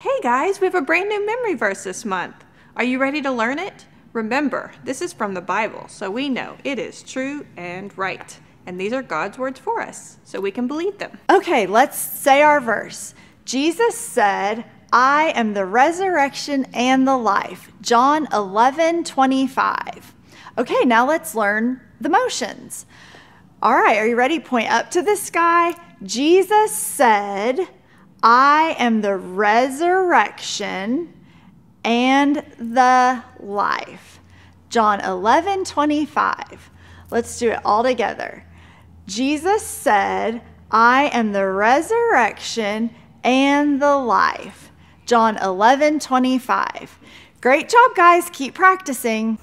Hey guys, we have a brand new memory verse this month. Are you ready to learn it? Remember, this is from the Bible, so we know it is true and right. And these are God's words for us, so we can believe them. Okay, let's say our verse. Jesus said, I am the resurrection and the life. John 11, 25. Okay, now let's learn the motions. All right, are you ready? Point up to the sky. Jesus said, I am the resurrection and the life. John 11, 25. Let's do it all together. Jesus said, I am the resurrection and the life. John 11, 25. Great job, guys. Keep practicing.